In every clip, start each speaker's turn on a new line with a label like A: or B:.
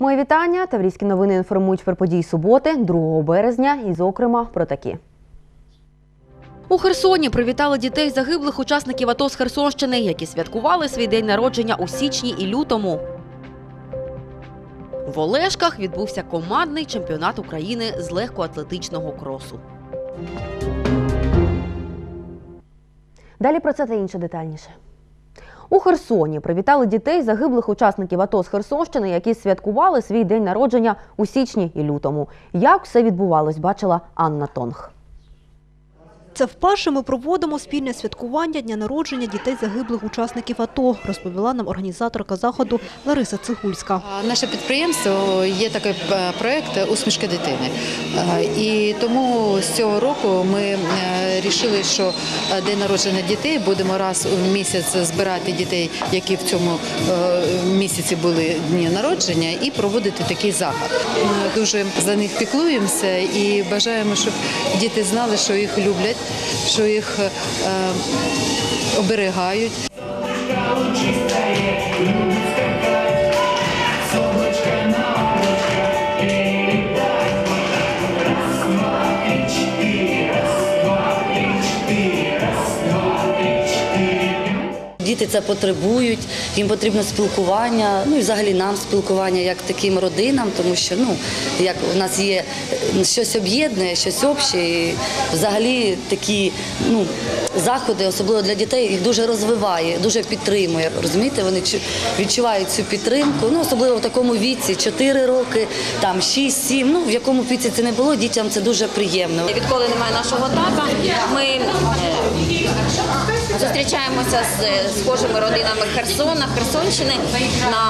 A: Мої вітання. Таврійські новини інформують про події суботи, 2 березня, і, зокрема, про такі. У Херсоні привітали дітей загиблих учасників АТО з Херсонщини, які святкували свій день народження у січні і лютому. В Олешках відбувся командний чемпіонат України з легкоатлетичного кросу. Далі про це та інше детальніше. У Херсоні привітали дітей загиблих учасників АТО з Херсонщини, які святкували свій день народження у січні і лютому. Як все відбувалось, бачила Анна Тонг.
B: Це вперше ми проводимо спільне святкування дня народження дітей загиблих учасників АТО, розповіла нам організаторка заходу Лариса Цигульська.
C: Наше підприємство є такий е, проект усмішки дитини. Е, І тому з цього року ми вирішили, що е, день народження дітей будемо раз у місяць збирати дітей, які в цьому е, місяці були дні народження, і проводити такий заход. Ми дуже за них піклуємося і бажаємо, щоб діти знали, що їх люблять, що їх е, оберігають.
D: Діти це потребують, їм потрібно спілкування, ну і взагалі нам спілкування як таким родинам, тому що ну як у нас є щось об'єднує, щось обще. І взагалі такі ну заходи, особливо для дітей, їх дуже розвиває, дуже підтримує. Розумієте, вони чу- відчувають цю підтримку. Ну особливо в такому віці, 4 роки, там 6-7, Ну в якому віці це не було, дітям це дуже приємно.
E: Відколи немає нашого тата, ми е, зустрічаємося з схожими родинами Херсона, Херсонщини на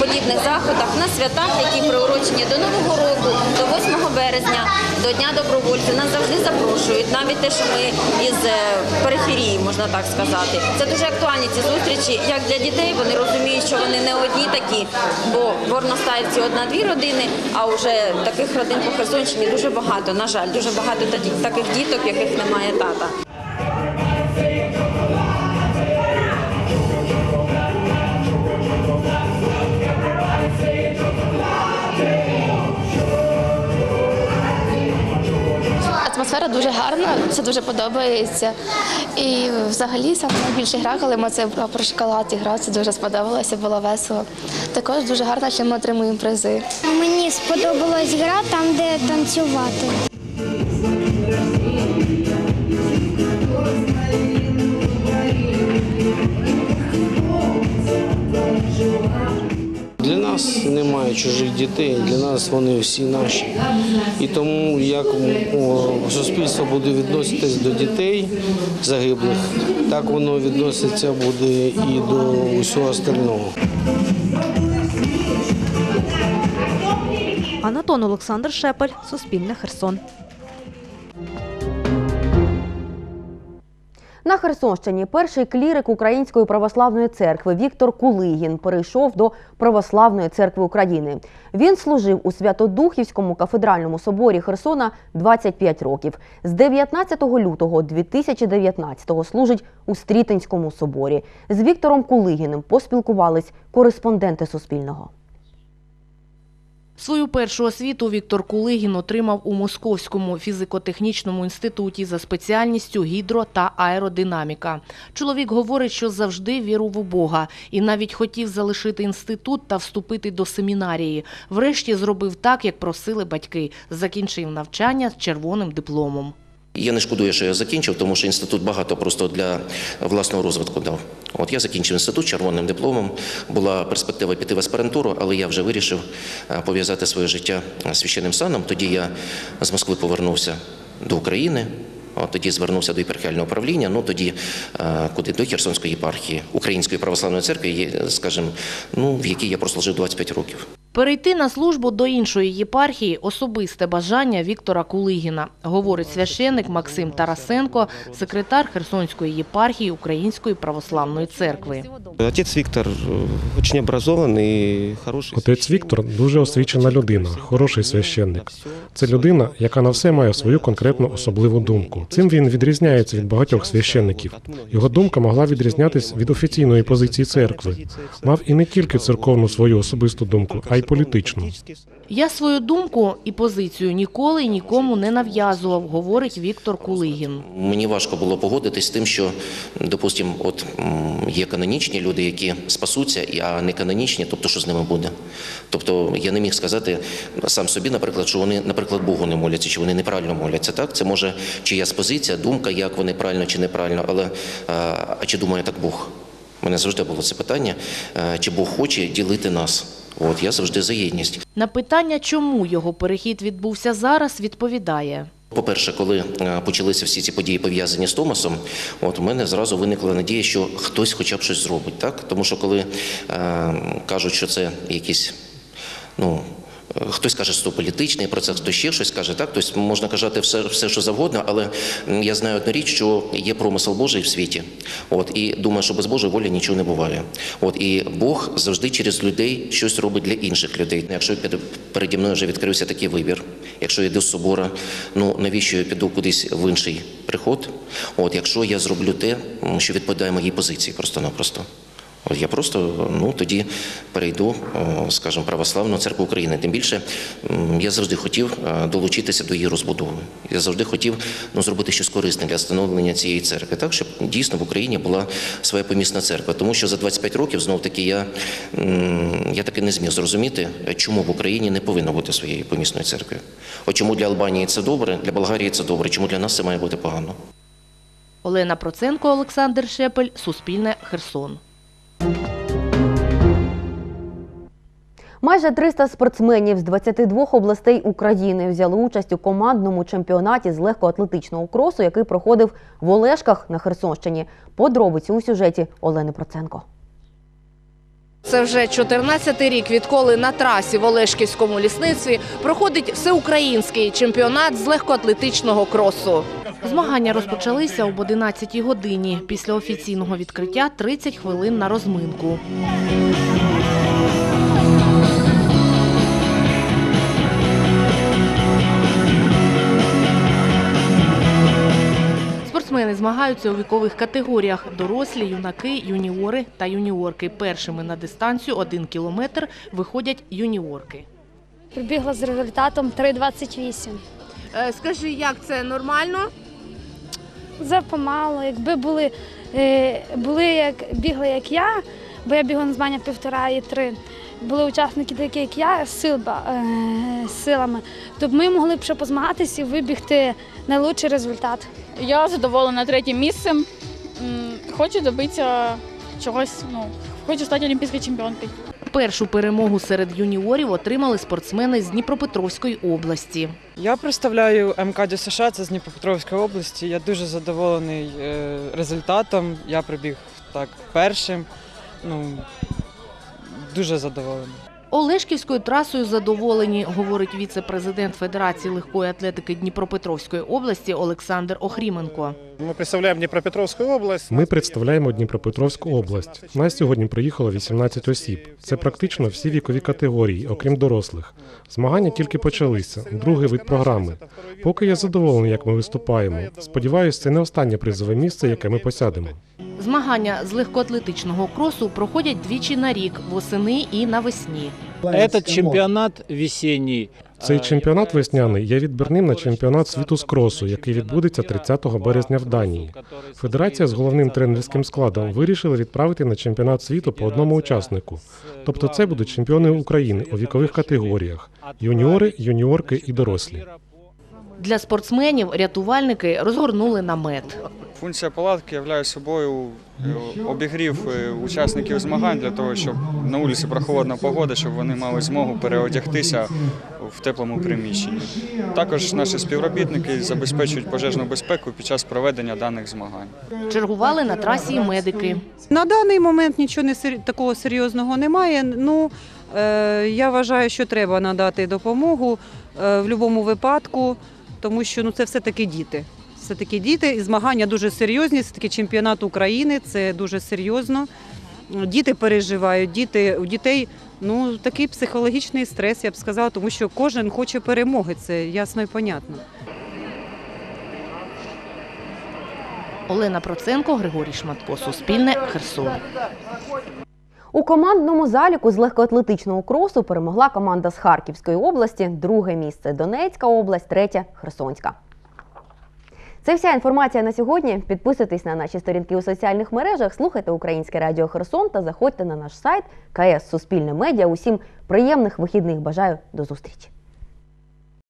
E: подібних заходах, на святах, які приурочені до Нового року, до 8 березня, до Дня добровольця. Нас завжди запрошують, навіть те, що ми із е, периферії, можна так сказати. Це дуже актуальні ці зустрічі, як для дітей. Вони розуміють, що вони не одні такі, бо в Горностаївці одна-дві родини, а вже таких родин по Херсонщині дуже багато. На жаль, дуже багато таких діток, яких немає тата.
F: Атмосфера дуже гарна, все дуже подобається. І взагалі саме найбільше гра, коли ми це про шоколад і грав, це дуже сподобалося, було весело. Також дуже гарно, що ми отримуємо призи.
G: Мені сподобалась гра там, де танцювати.
H: Чужих дітей, для нас вони всі наші. І тому як суспільство буде відноситись до дітей загиблих, так воно відноситься буде і до усього остального.
B: Анатон Олександр Шепель, Суспільне Херсон.
A: На Херсонщині перший клірик Української православної церкви Віктор Кулигін перейшов до Православної церкви України. Він служив у Святодухівському кафедральному соборі Херсона 25 років. З 19 лютого 2019-го служить у Стрітинському соборі. З Віктором Кулигіним поспілкувались кореспонденти Суспільного.
I: Свою першу освіту Віктор Кулигін отримав у Московському фізико-технічному інституті за спеціальністю гідро та аеродинаміка. Чоловік говорить, що завжди вірив у Бога і навіть хотів залишити інститут та вступити до семінарії. Врешті зробив так, як просили батьки. Закінчив навчання з червоним дипломом.
J: Я не шкодую, що я закінчив, тому що інститут багато просто для власного розвитку дав. От я закінчив інститут червоним дипломом. Була перспектива піти в аспірантуру, але я вже вирішив е, пов'язати своє життя священним саном. Тоді я з Москви повернувся до України. От тоді звернувся до єпархіального управління. Ну тоді е, куди до Херсонської єпархії Української православної церкви, скажімо, ну в якій я прослужив 25 років.
I: Перейти на службу до іншої єпархії – особисте бажання Віктора Кулигіна, говорить священник Максим Тарасенко, секретар Херсонської єпархії Української православної церкви.
K: Отець Віктор дуже образований, хороший.
L: Отець Віктор дуже освічена людина, хороший священник. Це людина, яка на все має свою конкретну особливу думку. Цим він відрізняється від багатьох священників. Його думка могла відрізнятись від офіційної позиції церкви. Мав і не тільки церковну свою особисту думку, а й політичну.
I: Я свою думку і позицію ніколи і нікому не нав'язував, говорить Віктор Кулигін.
J: Мені важко було погодитись з тим, що, допустимо, от є канонічні люди, які спасуться, а не канонічні, тобто що з ними буде. Тобто я не міг сказати сам собі, наприклад, що вони, наприклад, Богу не моляться, чи вони неправильно моляться. Так, це може чиясь позиція, думка, як вони правильно чи неправильно, але а, а чи думає так Бог? У мене завжди було це питання, чи Бог хоче ділити нас. От я завжди за єдність.
I: На питання, чому його перехід відбувся зараз, відповідає.
J: По-перше, коли е, почалися всі ці події пов'язані з Томасом, от у мене зразу виникла надія, що хтось хоча б щось зробить. Так? Тому що коли е, кажуть, що це якісь, ну. Хтось каже, що політичний процес, хтось ще щось каже, так тобто можна казати все, все, що завгодно, але я знаю одну річ, що є промисел Божий в світі. От і думаю, що без Божої волі нічого не буває. От і Бог завжди через людей щось робить для інших людей. Якщо переді мною вже відкрився такий вибір, якщо я йду з собора, ну навіщо я піду кудись в інший приход? От якщо я зроблю те, що відповідає моїй позиції, просто-напросто. От я просто ну тоді перейду, скажімо, православну церкву України. Тим більше я завжди хотів е, долучитися до її розбудови. Я завжди хотів ну, зробити щось корисне для становлення цієї церкви, так щоб дійсно в Україні була своя помісна церква. Тому що за 25 років знов таки я, я таки не зміг зрозуміти, чому в Україні не повинно бути своєї помісної церкви. От чому для Албанії це добре, для Болгарії це добре, чому для нас це має бути погано.
I: Олена Проценко, Олександр Шепель, Суспільне, Херсон.
A: Майже 300 спортсменів з 22 областей України взяли участь у командному чемпіонаті з легкоатлетичного кросу, який проходив в Олешках на Херсонщині. Подробиці у сюжеті Олени Проценко.
I: Це вже 14-й рік, відколи на трасі в Олешківському лісництві проходить всеукраїнський чемпіонат з легкоатлетичного кросу. Змагання розпочалися об 11-й годині. Після офіційного відкриття 30 хвилин на розминку. Змагаються у вікових категоріях: дорослі, юнаки, юніори та юніорки. Першими на дистанцію 1 кілометр виходять юніорки.
G: Прибігла з результатом 3,28.
I: Е, Скажи, як це нормально?
G: Запомало. Якби були, е, були як бігли, як я, бо я бігла на змагання півтора і три. Були учасники такі, як я, з сил, ба- е, силами, то б ми могли б ще позмагатися і вибігти найлучший результат.
M: Я задоволена третім місцем. Хочу добитися чогось, ну, хочу стати олімпійською чемпіонкою.
I: Першу перемогу серед юніорів отримали спортсмени з Дніпропетровської області.
N: Я представляю МК ДЮСШ, це з Дніпропетровської області. Я дуже задоволений е, результатом. Я прибіг так першим. Ну, дуже задоволений.
I: Олешківською трасою задоволені, говорить віце-президент Федерації легкої атлетики Дніпропетровської області Олександр Охріменко.
O: Ми представляємо Дніпропетровську область.
L: Ми представляємо Дніпропетровську область. Нас сьогодні приїхало 18 осіб. Це практично всі вікові категорії, окрім дорослих. Змагання тільки почалися. Другий вид програми. Поки я задоволений, як ми виступаємо. Сподіваюсь, це не останнє призове місце, яке ми посядемо.
I: Змагання з легкоатлетичного кросу проходять двічі на рік – восени і навесні.
P: Этот чемпіонат весенний.
L: Цей чемпіонат весняний є відбірним на чемпіонат світу з кросу, який відбудеться 30 березня в Данії. Федерація з головним тренерським складом вирішила відправити на чемпіонат світу по одному учаснику. Тобто це будуть чемпіони України у вікових категоріях: юніори, юніорки і дорослі.
I: Для спортсменів рятувальники розгорнули намет.
Q: Функція палатки являє собою е, обігрів е, учасників змагань для того, щоб на вулиці прохолодна погода, щоб вони мали змогу переодягтися в теплому приміщенні. Також наші співробітники забезпечують пожежну безпеку під час проведення даних змагань.
I: Чергували на трасі і медики.
R: На даний момент нічого такого серйозного немає. Ну е, я вважаю, що треба надати допомогу в будь-якому випадку, тому що ну це все таки діти. Все таки діти, і змагання дуже серйозні. Це таки чемпіонат України, це дуже серйозно. Діти переживають, діти у дітей ну такий психологічний стрес, я б сказала, тому що кожен хоче перемоги. Це ясно і понятно.
I: Олена Проценко, Григорій Шматко, Суспільне, Херсон.
A: У командному заліку з легкоатлетичного кросу перемогла команда з Харківської області, друге місце Донецька область, третє Херсонська. Це вся інформація на сьогодні. Підписуйтесь на наші сторінки у соціальних мережах, слухайте Українське Радіо Херсон та заходьте на наш сайт КС Суспільне Медіа. Усім приємних вихідних. Бажаю до зустрічі.